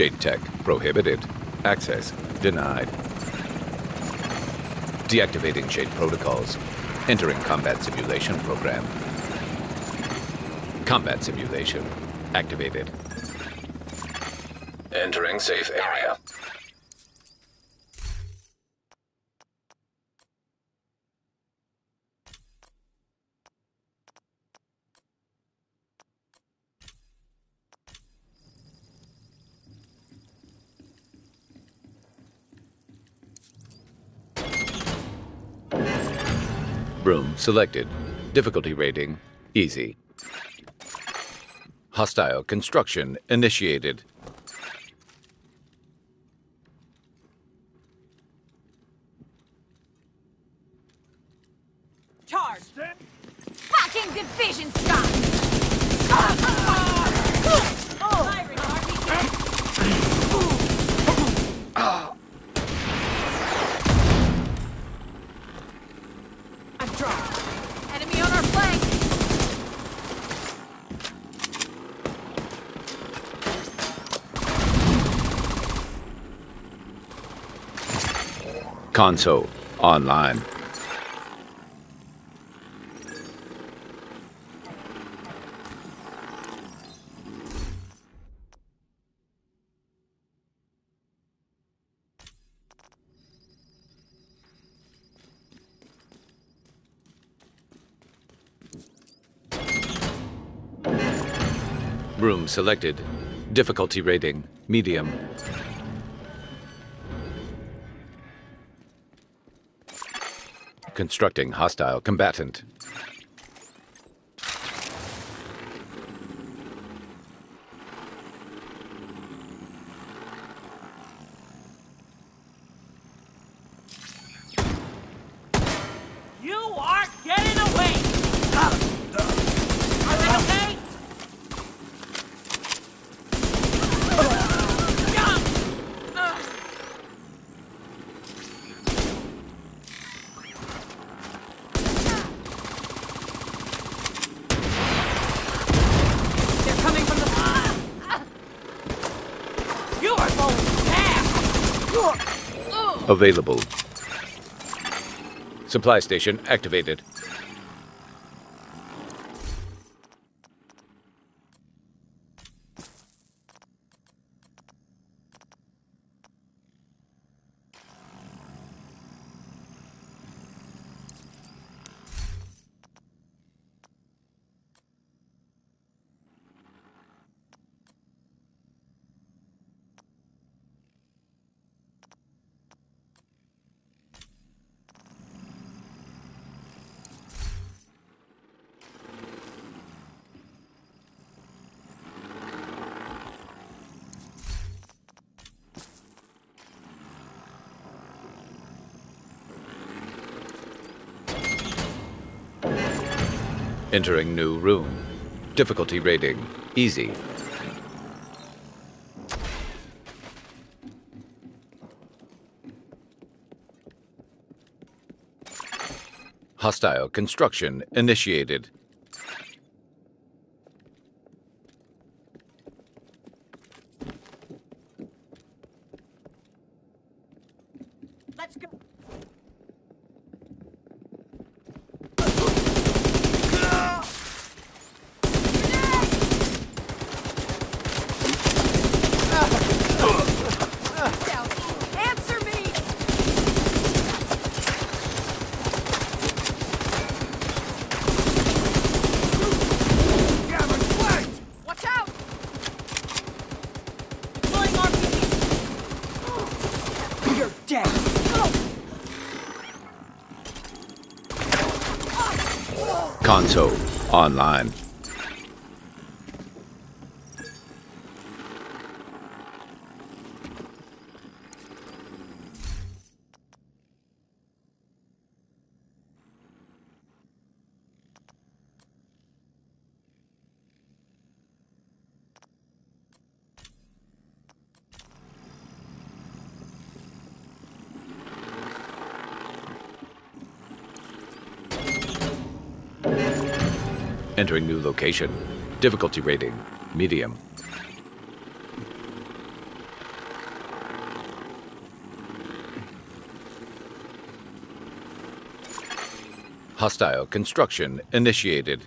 Shade tech prohibited. Access denied. Deactivating Shade protocols. Entering combat simulation program. Combat simulation activated. Entering safe area. Room selected. Difficulty rating easy. Hostile construction initiated. Console online. Room selected. Difficulty rating medium. Constructing hostile combatant. Available. Supply station activated. Entering new room. Difficulty rating easy. Hostile construction initiated. Let's go! Console online. Entering new location. Difficulty rating, medium. Hostile construction initiated.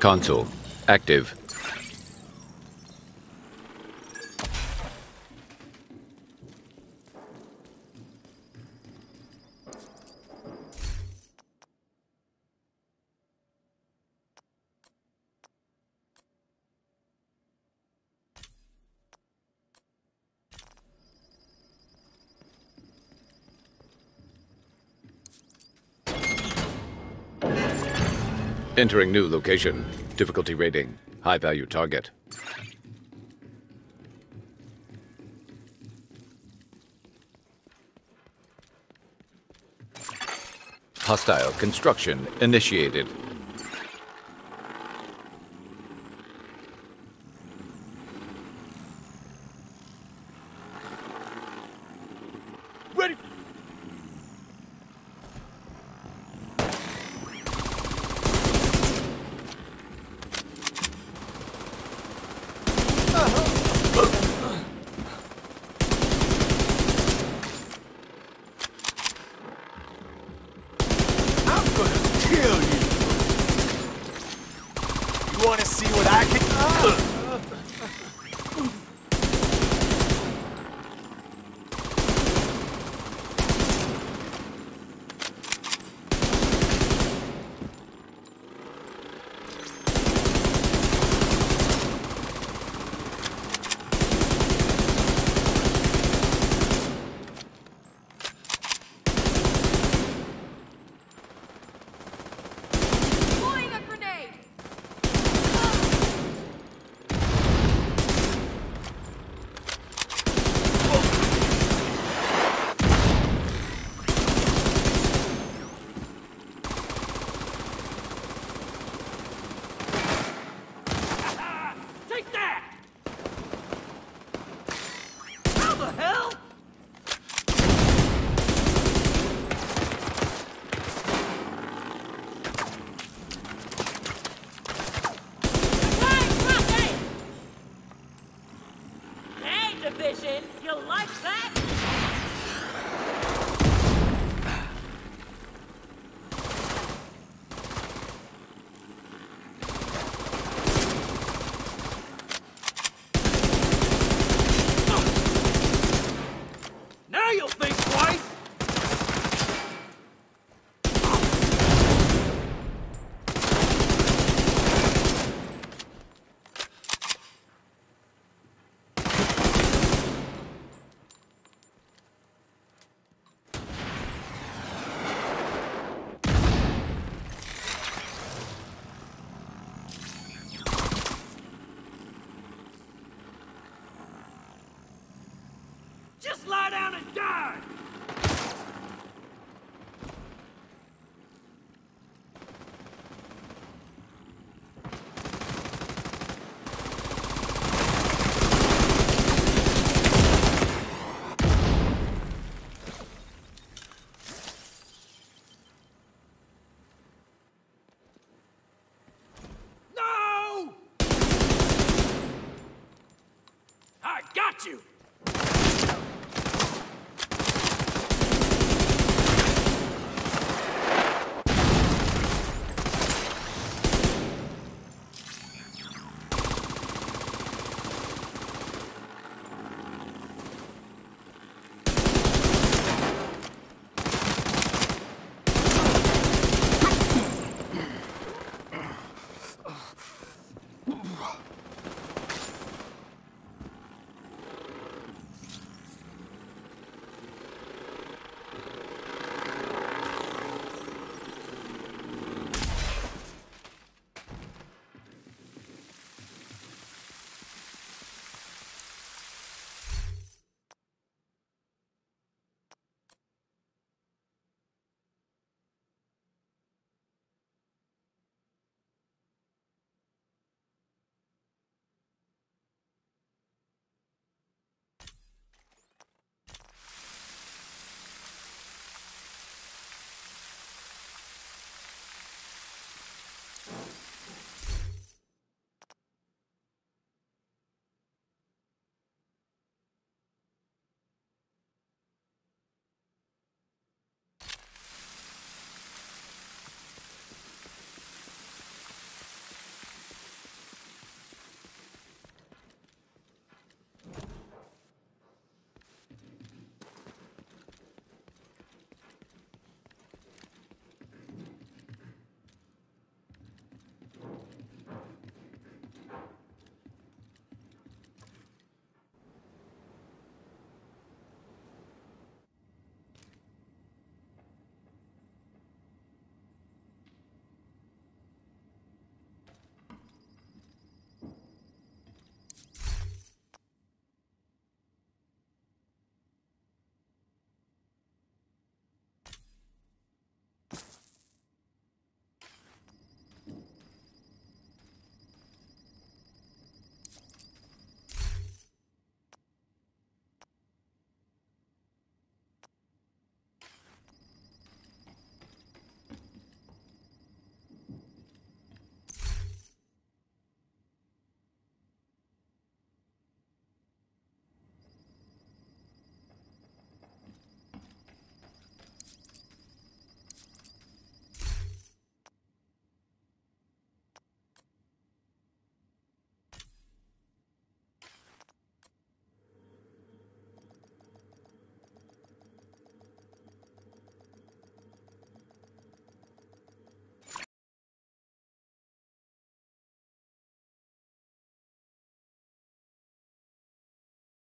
Console active. Entering new location. Difficulty rating. High value target. Hostile construction initiated. I'm Don't think twice! Just lie down!